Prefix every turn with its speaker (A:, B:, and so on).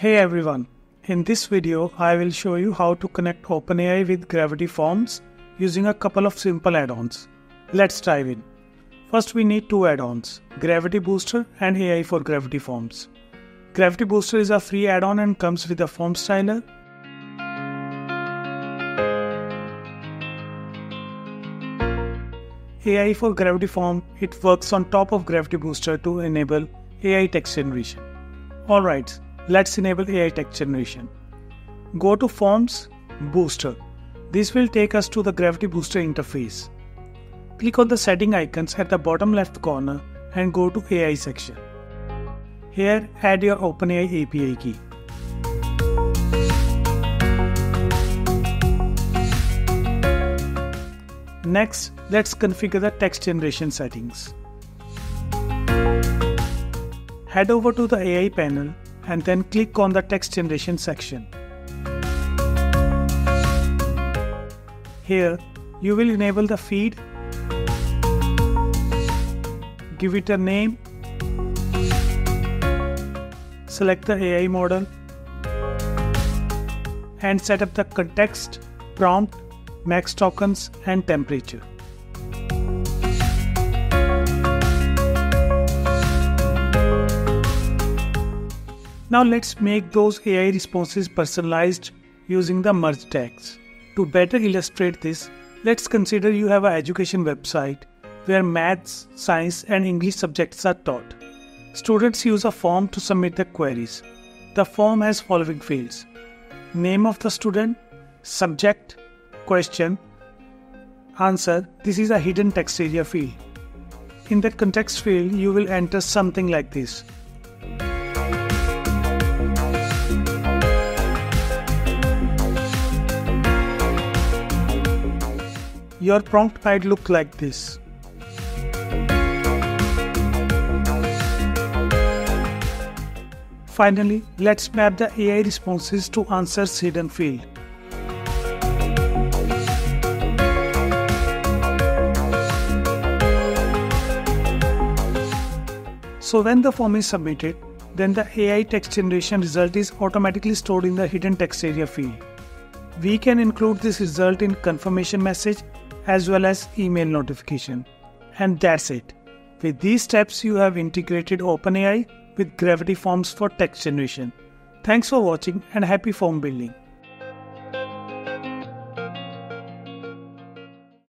A: Hey everyone, in this video I will show you how to connect OpenAI with Gravity Forms using a couple of simple add-ons. Let's dive in. First we need two add-ons, Gravity Booster and AI for Gravity Forms. Gravity Booster is a free add-on and comes with a form styler. AI for Gravity Form, it works on top of Gravity Booster to enable AI text generation. Alright, let's enable AI text generation. Go to Forms, Booster. This will take us to the Gravity Booster interface. Click on the setting icons at the bottom left corner and go to AI section. Here, add your OpenAI API key. Next, let's configure the text generation settings. Head over to the AI panel and then click on the text generation section. Here, you will enable the feed, give it a name, select the AI model, and set up the context, prompt, max tokens, and temperature. Now let's make those AI responses personalized using the merge tags. To better illustrate this, let's consider you have an education website where maths, science and English subjects are taught. Students use a form to submit their queries. The form has following fields. Name of the student, subject, question, answer. This is a hidden text area field. In the context field, you will enter something like this. Your prompt might look like this. Finally, let's map the AI responses to answers hidden field. So when the form is submitted, then the AI text generation result is automatically stored in the hidden text area field. We can include this result in confirmation message as well as email notification. And that's it. With these steps, you have integrated OpenAI with Gravity Forms for text generation. Thanks for watching and happy form building.